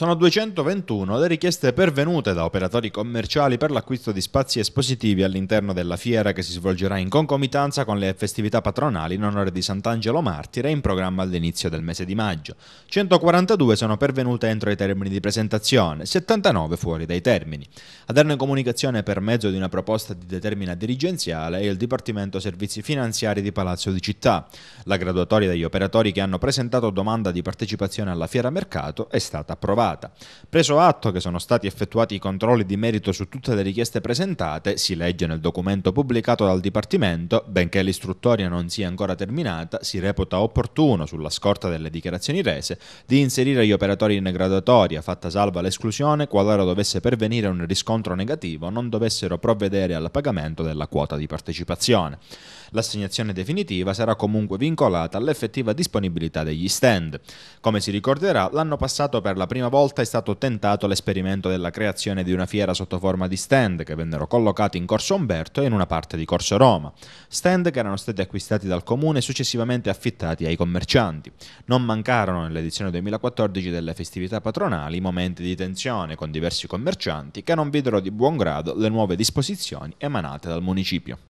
Sono 221 le richieste pervenute da operatori commerciali per l'acquisto di spazi espositivi all'interno della fiera che si svolgerà in concomitanza con le festività patronali in onore di Sant'Angelo Martire in programma all'inizio del mese di maggio. 142 sono pervenute entro i termini di presentazione, 79 fuori dai termini. A darne comunicazione per mezzo di una proposta di determina dirigenziale è il Dipartimento Servizi Finanziari di Palazzo di Città. La graduatoria degli operatori che hanno presentato domanda di partecipazione alla fiera mercato è stata approvata approvata. Preso atto che sono stati effettuati i controlli di merito su tutte le richieste presentate, si legge nel documento pubblicato dal Dipartimento, benché l'istruttoria non sia ancora terminata, si reputa opportuno, sulla scorta delle dichiarazioni rese, di inserire gli operatori in graduatoria, fatta salva l'esclusione qualora dovesse pervenire un riscontro negativo non dovessero provvedere al pagamento della quota di partecipazione. L'assegnazione definitiva sarà comunque vincolata all'effettiva disponibilità degli stand. Come si ricorderà, l'anno passato per la prima volta è stato tentato l'esperimento della creazione di una fiera sotto forma di stand che vennero collocati in Corso Umberto e in una parte di Corso Roma. Stand che erano stati acquistati dal comune e successivamente affittati ai commercianti. Non mancarono nell'edizione 2014 delle festività patronali momenti di tensione con diversi commercianti che non videro di buon grado le nuove disposizioni emanate dal municipio.